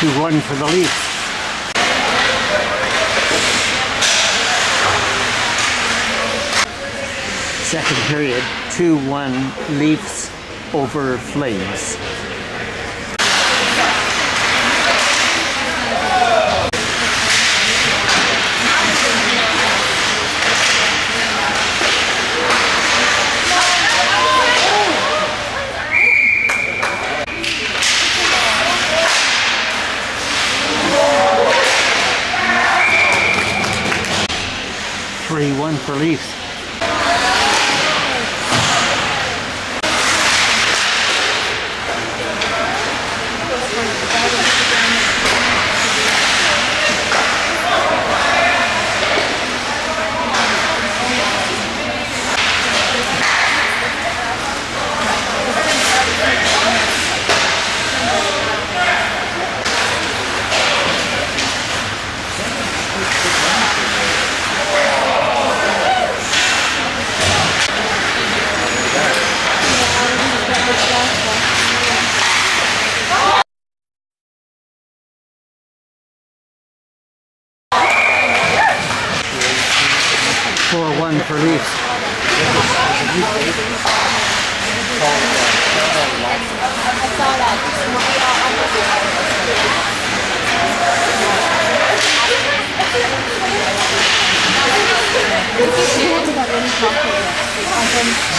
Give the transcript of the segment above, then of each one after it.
2-1 for the Leafs. Second period, 2-1 Leafs over Flames. Leaf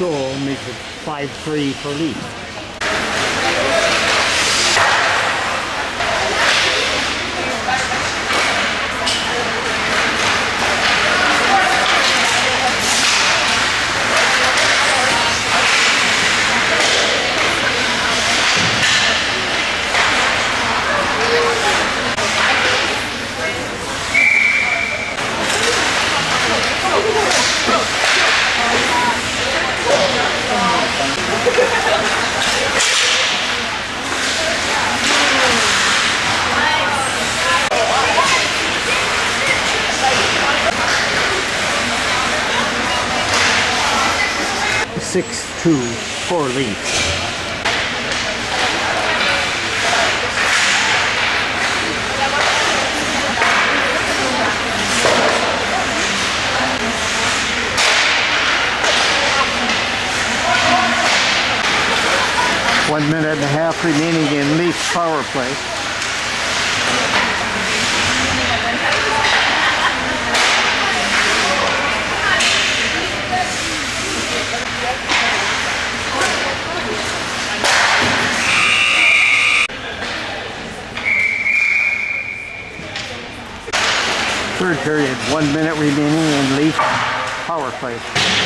goal makes it 5-3 for Leafs. Six two for Leafs. One minute and a half remaining in Leafs power play. Third period, one minute remaining in Leaf power play.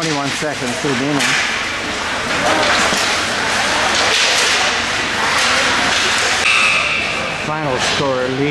Twenty-one seconds to the inning. Final score lead.